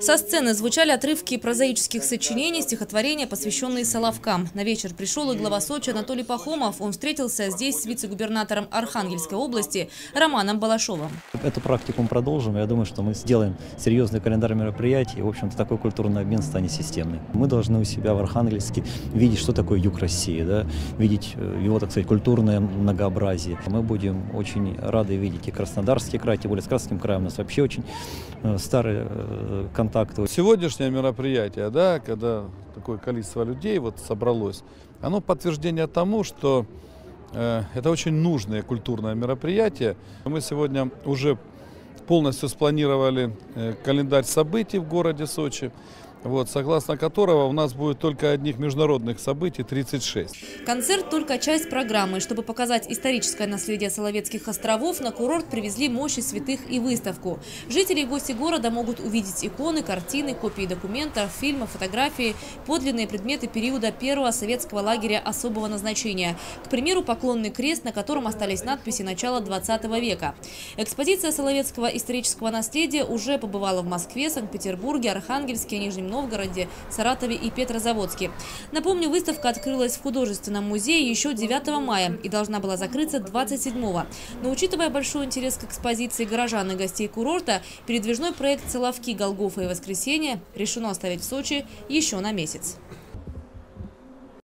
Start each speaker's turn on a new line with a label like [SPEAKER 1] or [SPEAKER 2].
[SPEAKER 1] Со сцены звучали отрывки прозаических сочинений, стихотворения, посвященные Соловкам. На вечер пришел и глава Сочи Анатолий Пахомов. Он встретился здесь с вице-губернатором Архангельской области Романом Балашовым.
[SPEAKER 2] Эту практику мы продолжим. Я думаю, что мы сделаем серьезный календарь мероприятий. В общем-то, такой культурный обмен станет системный. Мы должны у себя в Архангельске видеть, что такое юг России, да? видеть э, его, так сказать, культурное многообразие. Мы будем очень рады видеть и Краснодарский край, тем более с Красным краем у нас вообще очень э, контакты.
[SPEAKER 3] Сегодняшнее мероприятие, да, когда такое количество людей вот собралось, оно подтверждение тому, что э, это очень нужное культурное мероприятие. Мы сегодня уже полностью спланировали э, календарь событий в городе Сочи вот, согласно которого у нас будет только одних международных событий 36.
[SPEAKER 1] Концерт – только часть программы. Чтобы показать историческое наследие Соловецких островов, на курорт привезли мощи святых и выставку. Жители и гости города могут увидеть иконы, картины, копии документов, фильмов, фотографии, подлинные предметы периода первого советского лагеря особого назначения. К примеру, поклонный крест, на котором остались надписи начала 20 века. Экспозиция Соловецкого исторического наследия уже побывала в Москве, Санкт-Петербурге, Архангельске, Нижнем Новгороде, Саратове и Петрозаводске. Напомню, выставка открылась в художественном музее еще 9 мая и должна была закрыться 27-го. Но учитывая большой интерес к экспозиции горожан и гостей курорта, передвижной проект «Соловки, Голгофа и Воскресенье» решено оставить в Сочи еще на месяц.